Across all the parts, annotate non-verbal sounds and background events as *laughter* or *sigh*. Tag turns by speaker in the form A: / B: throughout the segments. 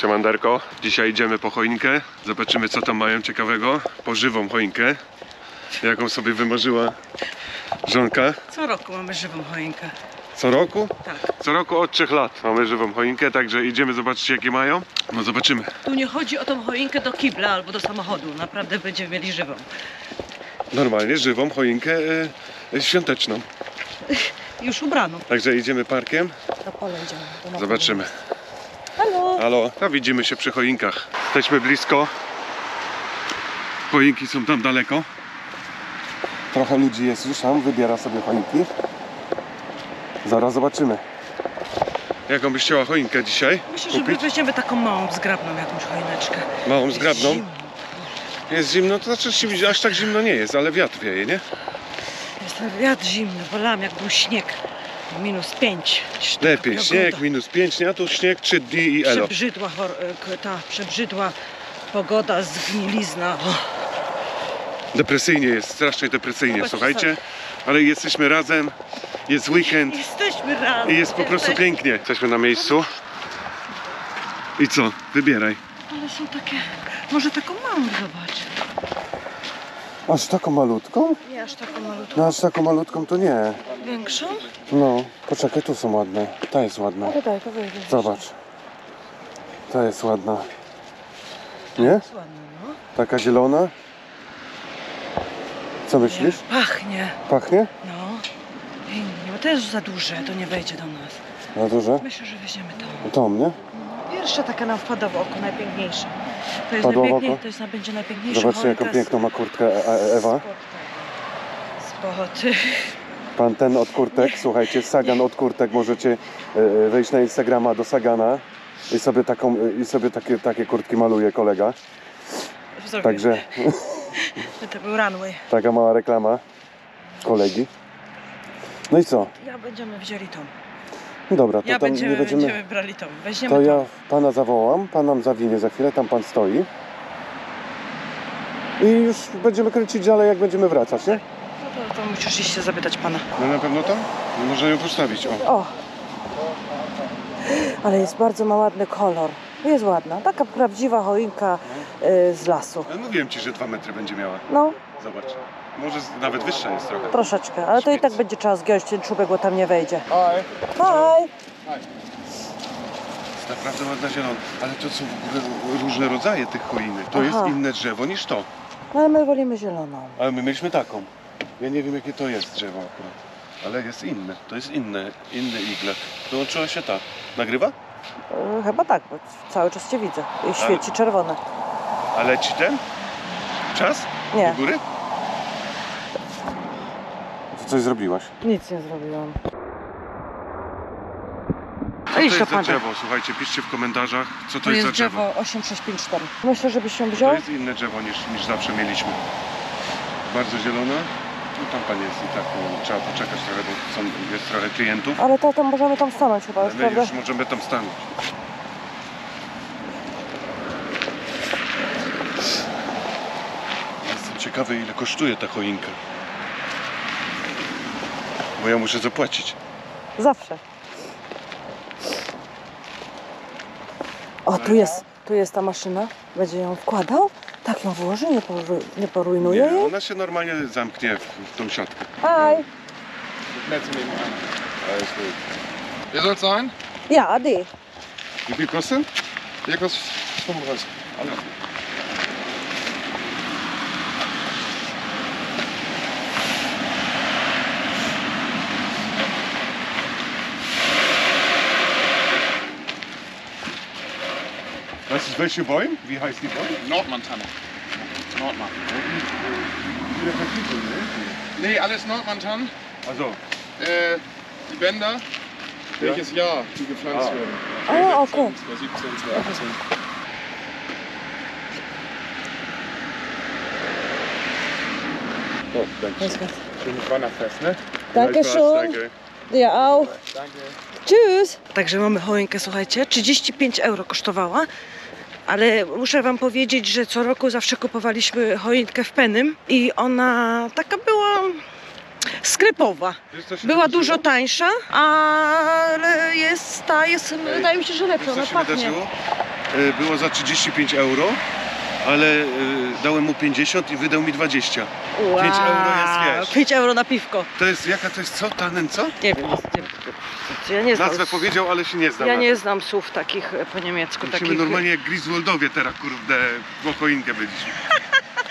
A: Siemanderko, dzisiaj idziemy po choinkę. Zobaczymy co tam mają ciekawego. Po żywą choinkę. Jaką sobie wymarzyła żonka.
B: Co roku mamy żywą choinkę.
A: Co roku?
B: Tak.
A: Co roku od trzech lat mamy żywą choinkę, także idziemy zobaczyć jakie mają. No zobaczymy.
B: Tu nie chodzi o tą choinkę do kibla albo do samochodu. Naprawdę będziemy mieli żywą.
A: Normalnie żywą choinkę e, e, świąteczną.
B: Już ubraną.
A: Także idziemy parkiem.
B: Do pola idziemy.
A: Zobaczymy.
B: Halo.
A: A widzimy się przy choinkach. Jesteśmy blisko. Choinki są tam daleko. Trochę ludzi jest już tam, wybiera sobie choinki. Zaraz zobaczymy. Jaką byś chciała choinkę dzisiaj
B: Myślę, że
A: kupić?
B: weźmiemy taką małą, zgrabną jakąś choineczkę.
A: Małą zgrabną?
B: zimno.
A: Jest zimno, to znaczy aż tak zimno nie jest, ale wiatr wieje, nie?
B: Jest ten wiatr zimny. Wolałam jak był śnieg. Minus pięć.
A: Lepiej,
B: Taka
A: śnieg minus 5, nie? A tu śnieg 3 dni i elo.
B: Przebrzydła, chor- e, ta przebrzydła pogoda, zgnilizna. O,
A: Depresyjnie jest, strasznie depresyjnie, słuchajcie. Ale jesteśmy razem, jest weekend
B: Jesteśmy razem.
A: i jest po prostu
B: jesteśmy-
A: pięknie. Jesteśmy na miejscu. I co? Wybieraj.
B: Ale są takie... Może taką małą zobacz.
A: Aż taką malutką?
B: Nie aż taką malutką.
A: No aż taką malutką to nie.
B: Większą?
A: No, poczekaj, tu są ładne. Ta jest ładna.
B: Ale daj, to wyjdzie.
A: Zobacz. Ta jest ładna. Nie?
B: Jest ładna, no.
A: Taka zielona. Co myślisz?
B: Nie, Pachnie.
A: Pachnie?
B: No. Ej, nie, bo to jest za duże, to nie wejdzie do nas.
A: Na duże?
B: Myślę, że weźmiemy to.
A: To mnie?
B: Pierwsza taka nam wpada w oko, najpiękniejsza. To jest,
A: Wpadła w
B: najpiękniej,
A: oko?
B: to jest będzie najpiękniejsza
A: Zobaczcie jaką piękną ma kurtkę E- E- Ewa. Pan ten od kurtek, słuchajcie, Sagan od kurtek, możecie e, e, wejść na Instagrama do Sagana i sobie taką, e, i sobie takie, takie kurtki maluje kolega.
B: Spod...
A: Także *laughs*
B: To był runway.
A: taka mała reklama kolegi. No i co?
B: Ja będziemy wzięli tą.
A: Dobra, to
B: Ja
A: tam
B: będziemy,
A: nie będziemy.
B: będziemy brali tą. Weźmiemy
A: To ja pana zawołam, pan nam zawinie za chwilę, tam pan stoi. I już będziemy kręcić dalej, jak będziemy wracać, nie?
B: No to, to musisz iść się zapytać pana.
A: No na pewno tam? Można ją postawić, o.
B: O! *laughs* Ale jest bardzo ma ładny kolor. Jest ładna. Taka prawdziwa choinka y, z lasu.
A: Ja mówiłem ci, że dwa metry będzie miała.
B: No,
A: Zobacz. Może nawet wyższa jest trochę.
B: troszeczkę. Ale to i tak będzie trzeba zgiąć ten czubek, bo tam nie wejdzie.
A: Oj.
B: Hej!
A: Jest naprawdę ładna zielona. Ale to są w ogóle różne rodzaje tych choinek. To jest
B: Aha.
A: inne drzewo niż to.
B: No ale my wolimy zieloną.
A: Ale my mieliśmy taką. Ja nie wiem jakie to jest drzewo akurat. Ale jest inne. To jest inne, inny iglet. Dołączyła się ta. Nagrywa?
B: Y, chyba tak, bo cały czas cię widzę. I świeci czerwone.
A: A leci ten? Czas?
B: Nie,
A: Do góry? To coś zrobiłaś.
B: nic nie zrobiłam.
A: Co to jest za drzewo? Słuchajcie, piszcie w komentarzach, co to,
B: To
A: jest,
B: jest
A: za drzewo.
B: drzewo 8654. Myślę, żebyś ją
A: To
B: wziął.
A: jest inne drzewo niż, niż zawsze mieliśmy. Bardzo zielona. No tam pan jest i tak no, trzeba poczekać trochę, bo są, jest trochę klientów.
B: Ale to, to możemy tam stanąć chyba już,
A: My
B: prawda?
A: już możemy tam stanąć. Jestem ciekawy ile kosztuje ta choinka. Bo ja muszę zapłacić.
B: Zawsze. O, tu jest, tu jest ta maszyna. Będzie ją wkładał? Tak ją włoży, nie, poru, nie porujnuje
A: Nie,
B: jej?
A: ona się normalnie zamknie w, w tą siatkę.
B: Aj!
C: Netze nebenan. Wer soll sein?
B: Ja, Adi.
A: Wie viel kostet?
C: Hier kostet 35.
A: Ale... Was ist welche Bäume? Wie heißt die Bäume?
C: Nordmann-Tanne. Nordmann.
A: Viele verschiedene, ne?
C: Nee, alles Nordmann-Tannen.
A: Also,
C: Äh, die Bänder, welches Jahr die gepflanzt
A: Ah.
C: wurden.
B: Ah, okay.
C: 2017, 2018.
A: oh, danke.
C: Schönes Wanderfest, ne?
B: Dankeschön.
A: Danke.
B: Ja auch.
C: Danke.
B: Tschüss. Także mamy choinkę, słuchajcie, 35 euro kosztowała. Ale muszę wam powiedzieć, że co roku zawsze kupowaliśmy choinkę w Penym i ona taka była sklepowa. Była
A: wydarzyło?
B: dużo tańsza, ale jest ta, jest, wydaje mi się, że lepsza, ona pachnie.
A: wydarzyło? e, było za 35 euro, ale e, dałem mu 50 i wydał mi 20.
B: Wow.
A: 5 euro jest, wiesz.
B: 5 euro na piwko.
A: To jest, jaka to jest co? Tanen co?
B: Nie wiem, nie, ja nie znam.
A: Nazwę powiedział, ale się nie znam.
B: Ja nie znam słów takich e, po niemiecku.
A: Musimy
B: Takich,
A: normalnie jak Griswoldowie teraz, kurde, w choinkę byliśmy.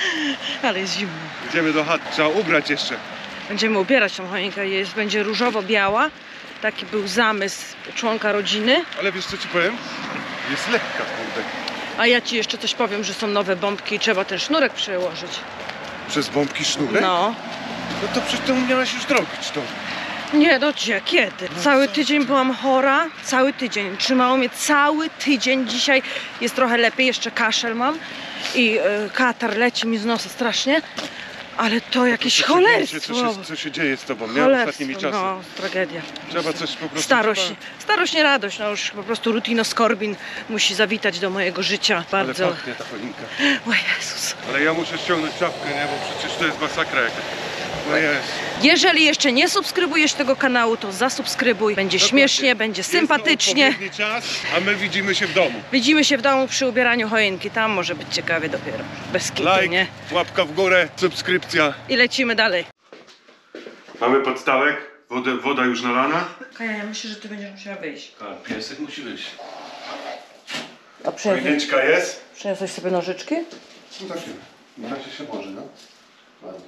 A: *laughs*
B: Ale jest zimno.
A: Idziemy do chat, trzeba ubrać jeszcze.
B: Będziemy ubierać tą choinkę. Jest, będzie różowo-biała. Taki był zamysł członka rodziny.
A: Ale wiesz co ci powiem? Jest lekka, kurde.
B: A ja ci jeszcze coś powiem, że są nowe bombki i trzeba ten sznurek przełożyć.
A: Przez bombki sznurek?
B: No.
A: No to przecież to umiałaś już zrobić to.
B: Nie, no gdzie, kiedy? Cały tydzień byłam chora, cały tydzień. Trzymało mnie cały tydzień. Dzisiaj jest trochę lepiej, jeszcze kaszel mam i e, katar leci mi z nosa strasznie. Ale to jakieś
A: się dzieje, Co
B: cholerstwo.
A: się, co się dzieje z tobą, nie?
B: Cholerstwo,
A: Ostatnimi czasy.
B: no, tragedia.
A: Trzeba coś po prostu...
B: Starość,
A: Trzeba...
B: starość nie radość, no już po prostu Rutino Skorbin musi zawitać do mojego życia
A: Ale
B: bardzo.
A: pachnie ta choinka.
B: O Jezus.
A: Ale ja muszę ściągnąć czapkę, nie? Bo przecież to jest masakra jakaś. No jest.
B: Jeżeli jeszcze nie subskrybujesz tego kanału, to zasubskrybuj. Będzie śmiesznie, będzie
A: Jest to
B: sympatycznie.
A: czas, a my widzimy się w domu.
B: Widzimy się w domu przy ubieraniu choinki. Tam może być ciekawie dopiero. Bez kitu,
A: Like,
B: nie?
A: łapka w górę, subskrypcja.
B: I lecimy dalej.
A: Mamy podstawek, wodę, woda już nalana.
B: Kaja, ja myślę, że ty będziesz musiała wyjść.
A: A, piesek musi wyjść.
B: A
A: Choineczka jest.
B: przyniosłeś sobie nożyczki?
A: No takie. Na razie się włoży, no. Ładnie.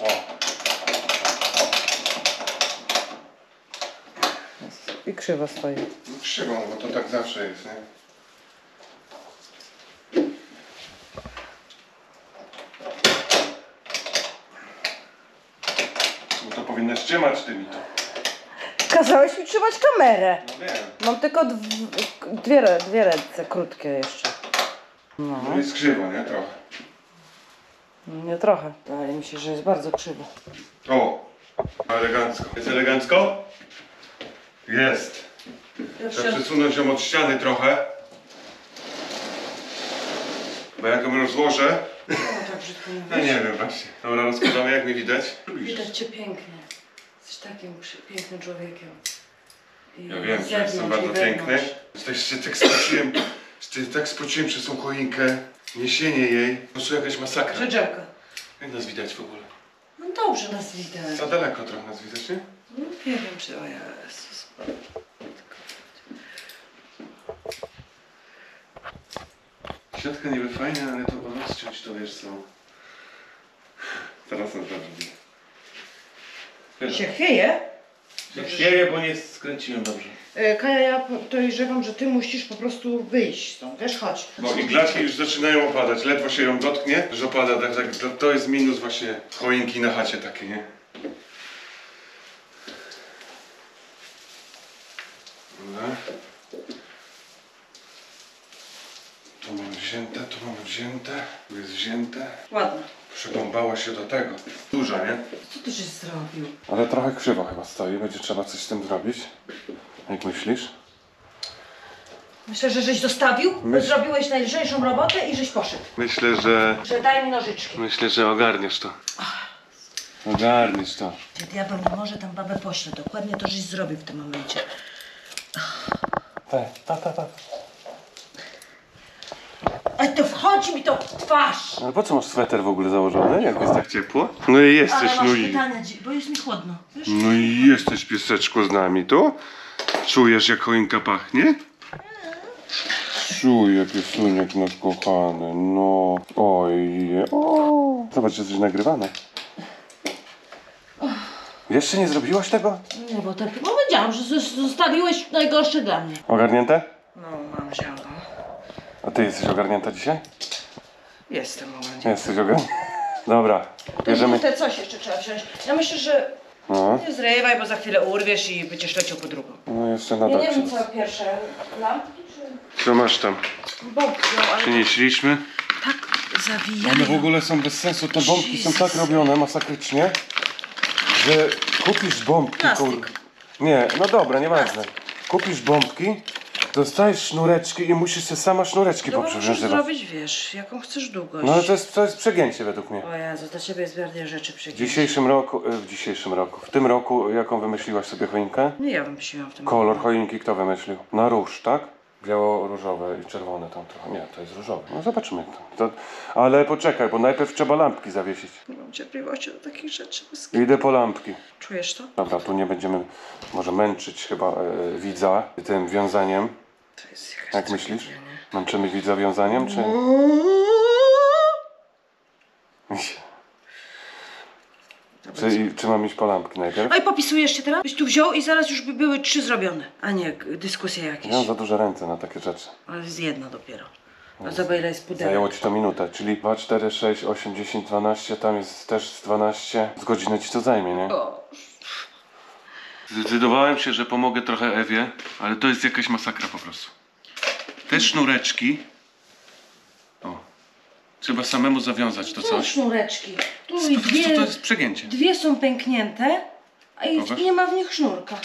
A: O,
B: I krzywo stoi.
A: no krzywą, bo to tak zawsze jest, nie? Bo to powinnaś trzymać tymi to.
B: Kazałeś mi trzymać kamerę.
A: No wiem.
B: Mam tylko dw- dwie, re- dwie ręce krótkie jeszcze. No,
A: No jest krzywo, nie? Trochę.
B: nie trochę. Wydaje mi się, że jest bardzo krzywo.
A: O! Elegancko. Jest elegancko? Jest. Trzeba przesunąć ją od ściany trochę. Bo jak ją rozłożę...
B: tak brzydko
A: No nie wiem właśnie. Dobra, rozkładamy jak mi widać.
B: Widać cię pięknie. Jesteś takim pięknym człowiekiem. I
A: Ja wiem, że jestem bardzo piękny. Tutaj się tak spociłem, tak spociłem przez tą choinkę. Niesienie jej. Po prostu jakaś masakra. Jak nas widać w ogóle?
B: No dobrze nas widać.
A: Za daleko trochę nas widać, nie?
B: No, nie wiem czy... O Jezus.
A: Siatka niby fajna, ale to o czymś to wiesz co. Teraz dobrze widać.
B: Się chwieje?
D: Chwieję, bo nie skręciłem dobrze.
B: E, Kaja, ja podejrzewam, że ty musisz po prostu wyjść stąd. Wiesz, chodź.
A: No i glacki już zaczynają opadać, ledwo się ją dotknie, że opada, tak, tak, to jest minus właśnie choinki na chacie takie, nie? Dobra. Tu mamy wzięte, tu mamy wzięte, tu jest wzięte.
B: Ładnie.
A: Przekąpała się do tego. Duża, nie?
B: Co ty żeś zrobił?
A: Ale trochę krzywo chyba stoi, będzie trzeba coś z tym zrobić. Jak myślisz?
B: Myślę, że żeś zostawił,
A: Myśl-
B: zrobiłeś najlżejszą robotę i żeś poszedł.
A: Myślę, że...
B: Że daj mi nożyczki.
A: Myślę, że ogarniesz to. Ogarniesz to.
B: Ty diabeł nie może tam babę pośle. Dokładnie to żeś zrobił w tym momencie.
A: Ta, ta, ta.
B: Ej, to wchodzi mi to w twarz!
A: Ale po co masz sweter w ogóle założony, jak jest tak ciepło? No i jesteś,
B: Ale masz
A: no i...
B: pytania, bo jest mi chłodno. Wiesz?
A: No i jesteś pieseczku z nami, tu? Czujesz jak choinka pachnie? Czuję piesuniek nasz kochany, no. Oj, o. Zobacz, jesteś nagrywana. Jeszcze nie zrobiłaś tego?
B: Nie, bo tak powiedziałam, że zos- zostawiłeś najgorsze dla mnie.
A: Ogarnięte?
B: No, mam ziarno.
A: A ty jesteś ogarnięta dzisiaj?
B: Jestem ogarnięta.
A: Jesteś ogarnięta. Dobra, bierzemy...
B: Te coś jeszcze trzeba wziąć. Ja myślę, że
A: No,
B: nie zrywaj, bo za chwilę urwiesz i będziesz leciał po drugą.
A: no jeszcze
B: Ja
A: nadal
B: nie wiem co pierwsze, lampki czy...
A: Co masz tam?
B: Bombki, no, ale
A: Przynieśliśmy.
B: tak zawijają.
A: One w ogóle są bez sensu, te bombki są tak robione masakrycznie, że kupisz bombki,
B: Plastik.
A: kur... Nie, no dobra, nieważne. Kupisz bombki Dostajesz sznureczki i musisz sobie sama sznureczki
B: No bo musisz zrobić, wiesz, jaką chcesz długość.
A: No ale to jest, to jest przegięcie według mnie.
B: O Jezu, dla ciebie jest bardziej rzeczy
A: W
B: przegięć.
A: dzisiejszym roku, e, w dzisiejszym roku, w tym roku, jaką wymyśliłaś sobie choinkę?
B: Nie, ja wymyśliłam w tym
A: Kolor
B: roku.
A: choinki kto wymyślił? Na róż, tak? Biało-różowe i czerwone tam trochę. Nie, to jest różowe. No zobaczymy. To. Ale poczekaj, bo najpierw trzeba lampki zawiesić.
B: Nie mam cierpliwości do takich rzeczy.
A: Idę po lampki.
B: Czujesz to?
A: Dobra, tu nie będziemy może męczyć chyba e, widza tym wiązaniem.
B: To jest jakaś
A: Jak
B: tragedia,
A: myślisz?
B: nie?
A: Męczymy widza wiązaniem, czy... czy, czy mam iść po lampki najpierw?
B: No i popisujesz się teraz? Byś tu wziął i zaraz już by były trzy zrobione, a nie k- dyskusje jakieś.
A: Ja mam za duże ręce na takie rzeczy.
B: Ale jest jedna dopiero. A zobacz ile jest pudełek.
A: Zajęło ci to minutę, czyli 2, 4, 6, 8, 10, 12, tam jest też z 12. Z godziny ci to zajmie, nie?
B: O,
A: Zdecydowałem się, że pomogę trochę Ewie, ale to jest jakaś masakra po prostu. Te sznureczki. O. Trzeba samemu zawiązać to
B: tu
A: coś.
B: sznureczki. Tu
A: Po
B: i
A: prostu
B: dwie,
A: to jest przegięcie.
B: dwie są pęknięte, a i
A: Pokaż.
B: nie ma w nich sznurka.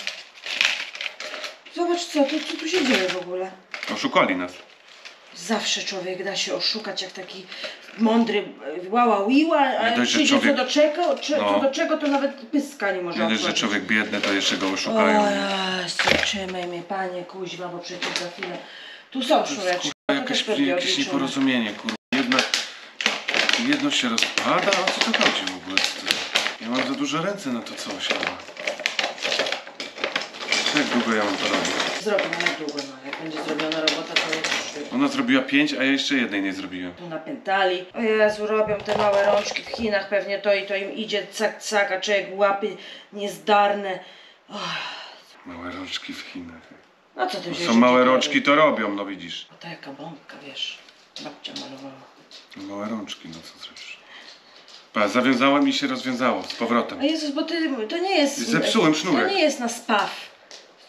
B: Zobacz co, tu, co tu się dzieje w ogóle.
A: Oszukali nas.
B: Zawsze człowiek da się oszukać jak taki mądry łała wiła, a jak
A: dość, że
B: przyjdzie
A: człowiek-
B: co do czego, czy,
A: No.
B: co do czego, to nawet pyska nie może
A: Nie dość, że
B: otworzyć.
A: człowiek biedny, to jeszcze go
B: O
A: oszukają.
B: Jezu, trzymaj mnie Panie kuźwa, bo przecież za chwilę... Tu są
A: jakieś,
B: To też pewnie
A: jakieś
B: odliczymy.
A: nieporozumienie, kurwa. Jedna, jedno się rozpada, o co to chodzi w ogóle? Ja mam za duże ręce na to coś, kurwa. Jak długo ja mam to robić?
B: Zrobimy na długo, no. Jak będzie zrobiona robota, to już
A: Ona zrobiła pięć, a ja jeszcze jednej nie zrobiłem.
B: tu napętali. O Jezu, robią te małe rączki w Chinach, pewnie to i to im idzie cak cak, a człowiek łapy niezdarne.
A: Małe rączki w Chinach.
B: No co tu się
A: Są małe rączki, to robią, no widzisz.
B: A to jaka bombka, wiesz. Babcia malowała.
A: Małe rączki, no co zrobisz? Pa, zawiązałem i się rozwiązało z powrotem.
B: A Jezus, bo ty, to nie jest...
A: Zepsułem sznurek.
B: To nie jest na spaw,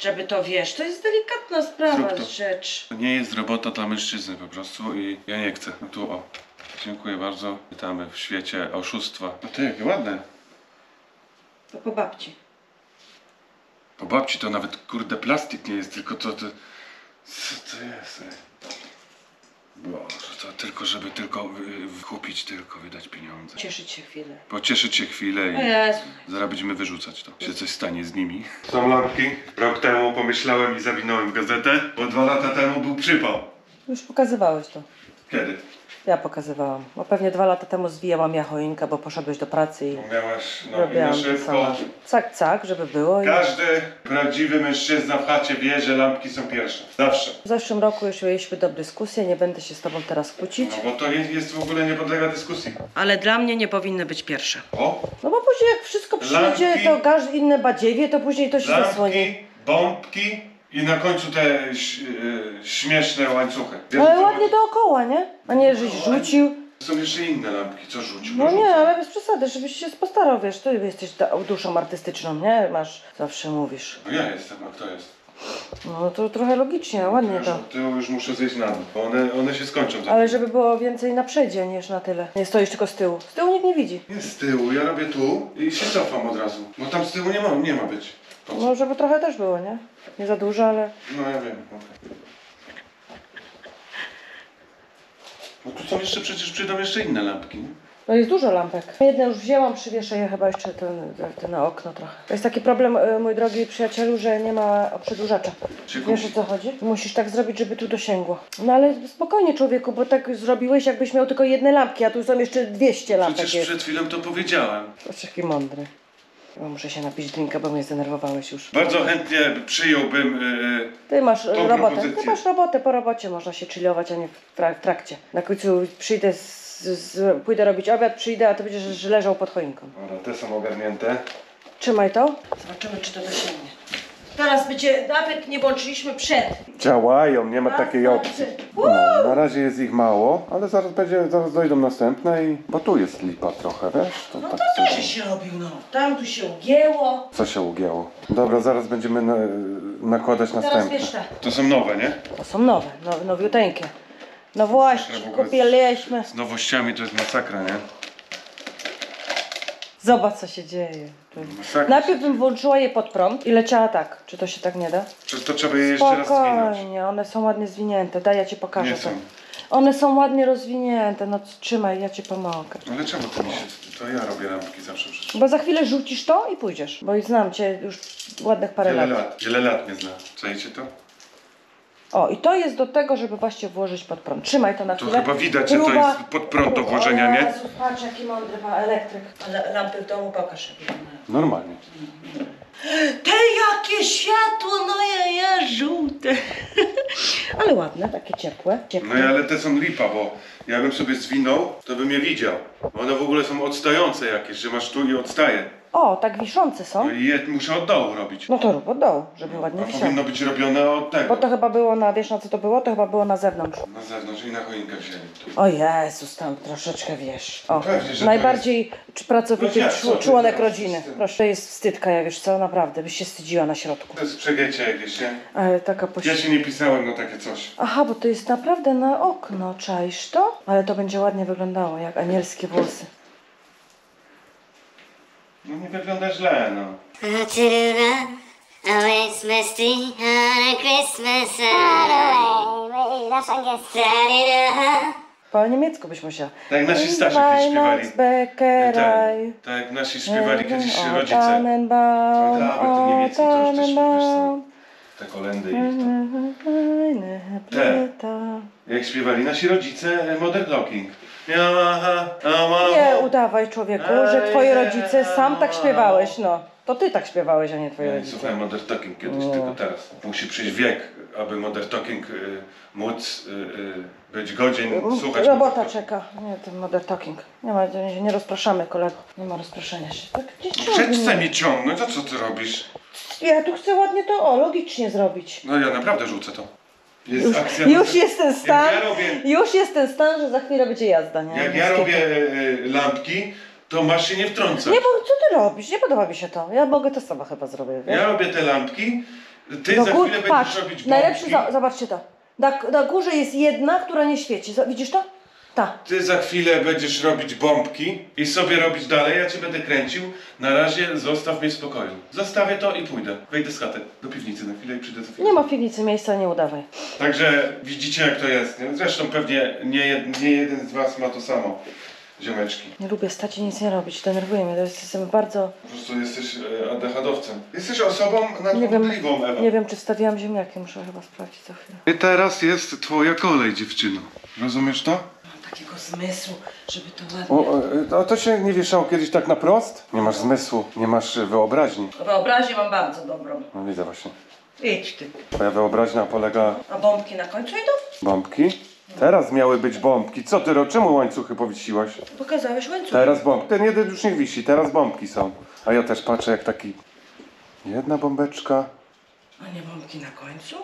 B: żeby to wiesz. To jest delikatna sprawa,
A: Zrób to.
B: rzecz.
A: To nie jest robota dla mężczyzny po prostu i ja nie chcę. No tu o. Dziękuję bardzo. Witamy w świecie oszustwa. No ty, jakie ładne.
B: To po babci.
A: Po babci to nawet kurde plastik nie jest, tylko to... to co to jest? ej? Boże, to tylko żeby tylko y, wykupić, tylko wydać pieniądze.
B: Cieszyć się chwilę.
A: Pocieszyć się chwilę i...
B: Jezu.
A: Zaraz będziemy wyrzucać to. Się coś stanie z nimi. Są lampki. Rok temu pomyślałem i zawinąłem gazetę, bo dwa lata temu był przypał.
B: Już pokazywałeś to.
A: Kiedy?
B: Ja pokazywałam. Bo pewnie dwa lata temu zwijałam ja choinkę, bo poszedłeś do pracy i
A: miałaś no, i
B: robiłam
A: na
B: to
A: szybko.
B: sama. Cak, cak, żeby było. I...
A: Każdy prawdziwy mężczyzna w chacie wie, że lampki są pierwsze. Zawsze.
B: W zeszłym roku już mieliśmy dobrą dyskusję, nie będę się z tobą teraz kłócić.
A: No bo to jest, jest w ogóle nie podlega dyskusji.
B: Ale dla mnie nie powinny być pierwsze.
A: O,
B: No bo później jak wszystko przyjdzie,
A: Lampki.
B: to każdy inne badziewie, to później to się zasłoni.
A: lampki, bombki i na końcu te ś, y, śmieszne łańcuchy. Wiesz,
B: Ale ładnie dookoła, nie? A nie, żeś rzucił.
A: Są jeszcze inne lampki, co rzucił?
B: No nie, ale bez przesady, żebyś się postarał, wiesz, ty jesteś da- duszą artystyczną, nie? Masz, zawsze mówisz.
A: No ja jestem, a kto jest?
B: No to trochę logicznie, ładnie to.
A: To już muszę zejść na dół, bo one, one się skończą. za
B: Ale
A: chwilę.
B: żeby było więcej na przedzie niż na tyle. Nie stoisz tylko z tyłu. Z tyłu nikt nie widzi.
A: Nie z tyłu, ja robię tu i się cofam od razu. Bo tam z tyłu nie ma, nie ma być.
B: No żeby trochę też było, nie? Nie za dużo, ale...
A: No ja wiem, okej. No tu są jeszcze, przecież przyjdą jeszcze inne lampki. nie?
B: No jest dużo lampek. Jedne już wzięłam, przywieszę je chyba jeszcze ten, ten na okno trochę. To jest taki problem, e, mój drogi przyjacielu, że nie ma przedłużacza.
A: Czy
B: Wiesz o co chodzi? Musisz tak zrobić, żeby tu dosięgło. No ale spokojnie człowieku, bo tak zrobiłeś jakbyś miał tylko jedne lampki, a tu są jeszcze 200 lampek
A: Przecież
B: jest.
A: przed chwilą to powiedziałem.
B: Patrz jaki mądry. Chyba muszę się napić drinka, bo mnie zdenerwowałeś już.
A: Bardzo chętnie przyjąłbym. Yy,
B: Ty masz e,
A: Tą
B: robotę.
A: propozycję.
B: Ty masz robotę, po robocie można się chillować, a nie w, tra- w trakcie. Na końcu przyjdę, z, z, pójdę robić obiad, przyjdę, a ty będziesz że leżał pod choinką.
A: dobra, te są ogarnięte.
B: Trzymaj to. Zobaczymy, czy to dosięgnie. Teraz będzie, nawet nie włączyliśmy przed.
A: Działają, nie ma
B: Tak,
A: takiej
B: tak,
A: opcji.
B: tak.
A: No, na razie jest ich mało, ale zaraz będzie, zaraz dojdą następne i. Bo tu jest lipa trochę, wiesz? To
B: No
A: tak
B: to
A: sobie-
B: też się robił, no. Tam tu się ugięło.
A: Co się ugięło? Dobra, zaraz będziemy na, nakładać
B: Teraz
A: następne.
B: wiesz.
A: To są nowe, nie?
B: To są nowe, no, nowiuteńkie. No właśnie,
A: w ogóle
B: kupiliśmy.
A: Z nowościami to jest masakra, nie?
B: Zobacz, co się dzieje.
A: Masakra.
B: Najpierw bym włączyła je pod prąd i leciała tak. Czy to się tak nie da?
A: Czy to trzeba je jeszcze raz zwinąć?
B: Spokojnie, one są ładnie zwinięte. Daj, ja ci pokażę
A: Nie
B: to.
A: są.
B: One są ładnie rozwinięte. No trzymaj, ja ci pomogę.
A: Ale czemu to mi się... To ja robię lampki zawsze przecież.
B: Bo za chwilę rzucisz to i pójdziesz. Bo znam cię już ładnych parę
A: Wiele
B: lat.
A: lat. Wiele lat mnie zna. Czajcie to?
B: O, i to jest do tego, żeby właśnie włożyć pod prąd. Trzymaj to na
A: To
B: chwilę.
A: chyba widać, że to
B: Próba-
A: jest pod prąd do włożenia, nie?
B: Jezu, patrz, jaki mądry pan elektryk. Ale lampy w domu pokaż. jakie one mają.
A: Normalnie.
B: Te jakie światło, no ja, ja żółte. *laughs* Ale ładne, takie ciepłe. ciepłe.
A: No i ale te są lipa, bo ja bym sobie zwinął, to bym je widział. One w ogóle są odstające jakieś, że masz tu i odstaje.
B: O, tak wiszące są.
A: No i je muszę od dołu robić.
B: No to rób od dołu, żeby ładnie
A: A
B: wisiało.
A: powinno być robione od tego.
B: Bo to chyba było na, wiesz na co to było? To chyba było na zewnątrz.
A: Na zewnątrz i na choinkę wzięli.
B: O Jezus, tam troszeczkę wiesz. O,
A: Pewnie, że to
B: najbardziej czy pracowity
A: No jak,
B: czł-
A: co ty
B: członek
A: teraz
B: rodziny. Proszę, to jest wstydka, ja wiesz co, naprawdę, byś się wstydziła na środku.
A: To jest przegięcie jakieś, nie?
B: Ale taka
A: Ja
B: poś...
A: się nie pisałem na takie coś.
B: Aha, bo to jest naprawdę na okno, czaisz to? Ale to będzie ładnie wyglądało, jak anielskie włosy.
A: No nie wygląda źle, no.
E: Ta-da-da, a Christmas tree on a Christmas away. That's angielski.
B: Po niemiecku byś musiała.
A: Tak jak nasi starsi kiedyś śpiewali.
B: Weihnachtsbäckerei.
A: Tak, tak jak nasi śpiewali kiedyś rodzice.
B: Tannenbaum,
A: tak,
B: o
A: niemiecki to już też, wiesz.
B: Tannenbaum.
A: Te kolendy i to. Te.
B: Blätter.
A: Jak śpiewali nasi rodzice e, Modern Talking.
B: Nie udawaj człowieku, że twoi rodzice sam tak śpiewałeś, no. To ty tak śpiewałeś, a nie twoi
A: Ja nie
B: rodzice.
A: słuchałem Modern Talking kiedyś, tylko teraz. Musi przyjść wiek, aby Modern Talking y, móc y, y, być godzien słuchać.
B: Robota czeka. Nie, ten modern talking. Nie ma, nie, nie rozpraszamy kolegów. Nie ma rozpraszania się. Tak?
A: Przed mi ciągnąć, a co ty robisz?
B: Ja tu chcę ładnie to, o, logicznie zrobić.
A: No ja naprawdę rzucę to. Jest
B: Już,
A: akcja.
B: już jest ten stan,
A: ja robię,
B: już jest ten stan, że za chwilę będzie jazda, nie?
A: jak ja robię y, lampki, to masz się nie wtrącać.
B: Nie, bo co ty robisz? Nie podoba mi się to. Ja mogę to sama chyba wiesz?
A: Ja robię te lampki, ty
B: No
A: za chwilę będziesz
B: patrz,
A: robić
B: najlepszy,
A: bombki.
B: za, zobaczcie to. Na, na górze jest jedna, która nie świeci. Za- Widzisz to? Ta.
A: Ty za chwilę będziesz robić bombki i sobie robić dalej, ja cię będę kręcił. Na razie zostaw mnie w spokoju. Zostawię to i pójdę. Wejdę z chaty do piwnicy na chwilę i przyjdę do
B: Nie
A: piwnicy.
B: ma w piwnicy miejsca, nie udawaj.
A: Także widzicie jak to jest. nie? Zresztą pewnie nie, jed- nie jeden z was ma to samo. Ziomeczki.
B: Nie lubię stać i nic nie robić. Denerwuje mnie. To jest, jestem bardzo...
A: Po prostu jesteś e, ADHD-owcem. Jesteś osobą nadwątpliwą, Ewa.
B: nie wiem, czy stawiałam ziemniaki. Muszę chyba sprawdzić za chwilę.
A: I teraz jest twoja kolej, dziewczyno. Rozumiesz to?
B: Mam takiego zmysłu, żeby to ładnie...
A: O, e, a to się nie wieszało kiedyś tak na prost? Nie masz zmysłu, nie masz e, wyobraźni.
B: Wyobraźnię mam bardzo dobrą.
A: No widzę właśnie.
B: Idź ty.
A: Twoja wyobraźnia polega
B: A bombki na końcu idą?
A: Bombki? Teraz miały być bombki. Co ty, ro- czemu łańcuchy powiesiłaś?
B: Pokazałeś łańcuch.
A: Teraz bombki. Ten jeden już nie wisi, teraz bombki są. A ja też patrzę jak taki... Jedna bombeczka.
B: A nie bombki na końcu?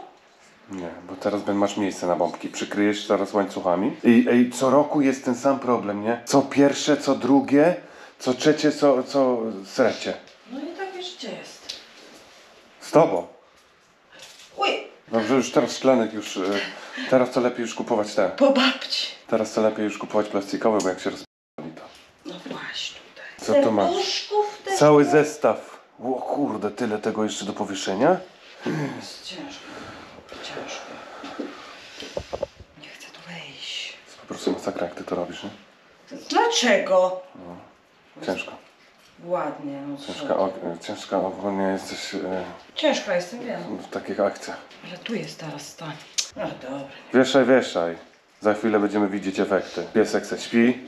A: Nie, bo teraz ben- masz miejsce na bombki. Przykryjesz teraz łańcuchami. I ej, co roku jest ten sam problem, nie? Co pierwsze, co drugie, co trzecie, co, co srecie.
B: No i tak gdzie jest.
A: Z tobą.
B: Uj,
A: Dobrze, już teraz szklanek już... e, Teraz to lepiej już kupować te.
B: po babci.
A: Teraz to lepiej już kupować plastikowe, bo jak się rozpali to.
B: No właśnie tutaj.
A: Co tu masz?
B: Też
A: Cały zestaw. O kurde, tyle tego jeszcze do powieszenia?
B: jest ciężko. Ciężko. Nie chcę tu wejść.
A: To po prostu masakra, jak ty to robisz, nie?
B: Dlaczego?
A: Ciężko.
B: Ładnie. No?
A: Ciężka, o, ciężka ogólnie jesteś e,
B: Ciężko jestem, wiem.
A: w takich akcjach.
B: Ale tu jest teraz stan. No dobra.
A: Wieszaj, wieszaj. Za chwilę będziemy widzieć efekty. Piesek se śpi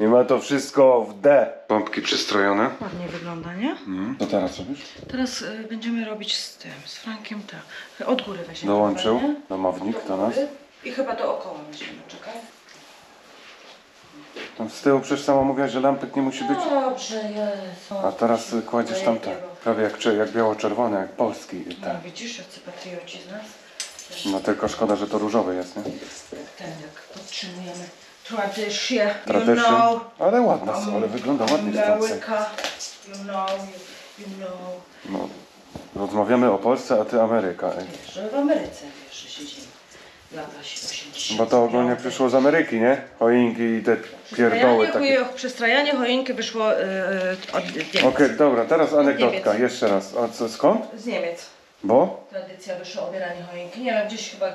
A: i ma to wszystko w D. Pompki przystrojone.
B: Ładnie wygląda, nie?
A: Co teraz robisz?
B: Teraz y, będziemy robić z tym, z Frankiem tak. Od góry weźmiemy.
A: Dołączył
B: chyba, nie?
A: domownik do nas.
B: I chyba dookoła weźmiemy, czekaj.
A: Tam z tyłu przecież sama mówiłaś, że lampek nie musi być.
B: Dobrze jest.
A: A teraz y, kładziesz tamte. Prawie jak, jak biało-czerwone, jak polski. i
B: No widzisz, jacy patrioci z nas?
A: No tylko szkoda, że to różowe jest, nie?
B: Ten, jak podtrzymujemy tradycję, you
A: Tradycję.
B: know.
A: Ale ładna, ale wygląda ładnie w Polsce.
B: Ameryka, you know, you, you know.
A: No, rozmawiamy o Polsce, a ty Ameryka. Ej.
B: Wiesz, że w Ameryce, wiesz, że siedzimy. lata 80.
A: Bo to ogólnie przyszło z Ameryki, nie? Choinki i te pierdoły
B: Przestrajanie,
A: takie.
B: chuj- Przestrajanie choinki wyszło yy, od Niemiec.
A: Okej, dobra, teraz anegdotka, jeszcze raz. A co, skąd?
B: Z Niemiec.
A: Bo?
B: Tradycja wyszła obieranie choinki. Nie wiem, gdzieś chyba, y,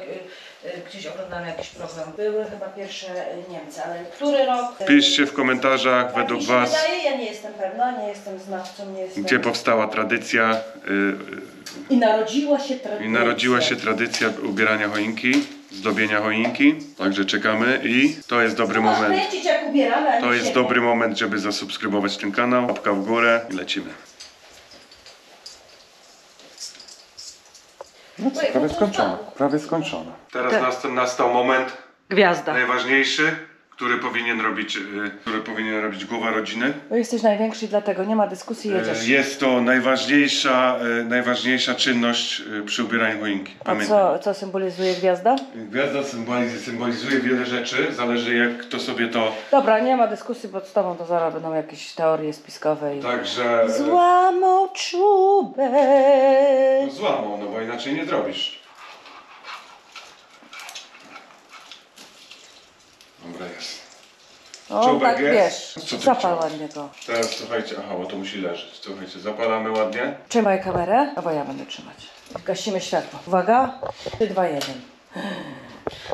B: y, gdzieś oglądałem jakiś program. Były chyba pierwsze y, Niemcy, ale który rok?
A: Piszcie w komentarzach
B: tak
A: według
B: mi się
A: Was,
B: Wydaje, ja nie jestem pewna, nie jestem znawcą, nie jestem...
A: gdzie powstała tradycja y,
B: I narodziła się tradycja.
A: i narodziła się tradycja ubierania choinki, zdobienia choinki. Także czekamy i to jest dobry moment.
B: kręcić jak ubieramy, a nie
A: To jest
B: siebie.
A: dobry moment, żeby zasubskrybować ten kanał. Łapka w górę i lecimy. No co, prawie
B: tak.
A: Prawie skończone. Teraz
B: Tak.
A: nastał moment
B: Gwiazda.
A: najważniejszy, który powinien robić, y, który powinien robić głowa rodziny.
B: Bo jesteś największy dlatego nie ma dyskusji, jedziesz.
A: E, Jest to najważniejsza, e, najważniejsza czynność e, przy ubieraniu choinki.
B: A
A: Pamiętaj.
B: co, co symbolizuje gwiazda?
A: Gwiazda symbolizuje, symbolizuje wiele rzeczy, zależy jak kto sobie to...
B: Dobra, nie ma dyskusji, bo z tobą to zaraz będą jakieś teorie spiskowe i...
A: Także...
B: Złamał czubek.
A: No złamał, no bo inaczej nie zrobisz. Dobra, jest.
B: O,
A: czubek
B: tak
A: jest?
B: wiesz,
A: Co ty
B: zapal
A: chciałeś?
B: ładnie go.
A: Teraz słuchajcie, aha, bo to musi leżeć. Słuchajcie, zapalamy ładnie.
B: Trzymaj kamerę, albo ja będę trzymać. Gasimy światło. Uwaga, 3, 2, 1.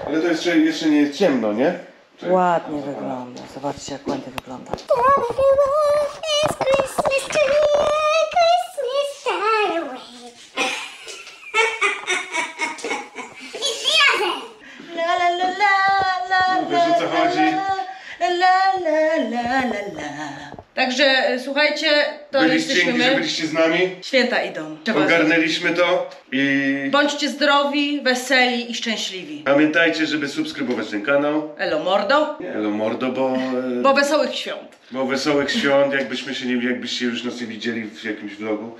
A: Ale to jeszcze, jeszcze nie jest ciemno, nie?
B: Ładnie wygląda. Zobaczcie, jak ładnie wygląda.
E: It's Christmas tree,
B: Także e, słuchajcie, to
A: Byliście,
B: jesteśmy
A: dzięki, że
B: my.
A: byliście z nami.
B: Święta idą. Trzeba
A: Ogarnęliśmy to i
B: Bądźcie zdrowi, weseli i szczęśliwi.
A: pamiętajcie, żeby subskrybować ten kanał.
B: Elo mordo,
A: Nie, no mordo, bo, e,
B: bo wesołych świąt.
A: bo wesołych świąt, jakbyśmy się nie, jakbyście już nas nie widzieli w jakimś vlogu.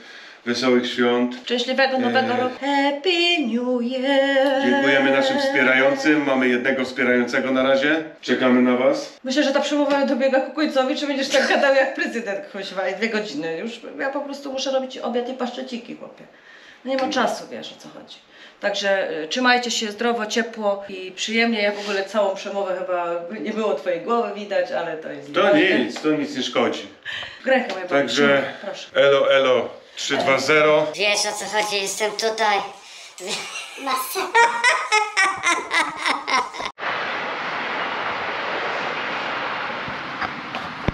A: Wesołych świąt.
B: Szczęśliwego nowego
A: Eee.
B: roku. Happy New Year.
A: Dziękujemy naszym wspierającym. Mamy jednego wspierającego na razie. Czekamy na was.
B: Myślę, że ta przemowa dobiega ku końcowi, czy będziesz tak gadał jak prezydent kuźwa i dwie godziny. Już ja po prostu muszę robić obiad i paszczeciki, chłopie. No nie ma czasu, wiesz o co chodzi. Także y, trzymajcie się zdrowo, ciepło i przyjemnie. Ja w ogóle całą przemowę chyba nie było twojej głowy widać, ale to jest
A: To nic, to nic nie szkodzi.
B: W rękę moja
A: Także
B: Proszę.
A: elo, elo 320.
E: Wiesz o co chodzi, jestem tutaj. Masa. *laughs*